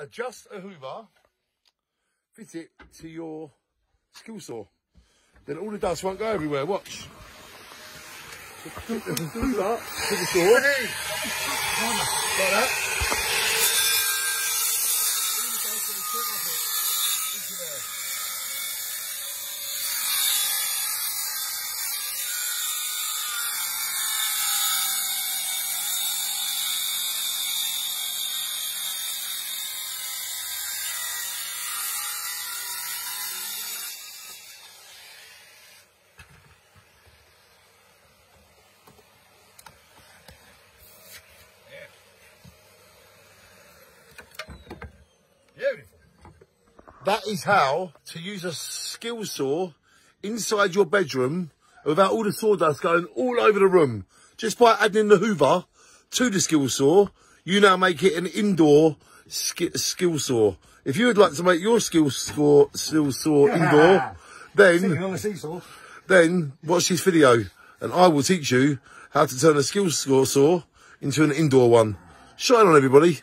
adjust a hoover, fit it to your skill saw. Then all the dust won't go everywhere. Watch. Put the hoover to the saw. Like that. All the dust goes straight up it, into there. That is how to use a skill saw inside your bedroom without all the sawdust going all over the room. Just by adding the hoover to the skill saw, you now make it an indoor sk skill saw. If you would like to make your skill saw, skill saw indoor, then, on a seesaw. then watch this video and I will teach you how to turn a skill saw into an indoor one. Shine on everybody.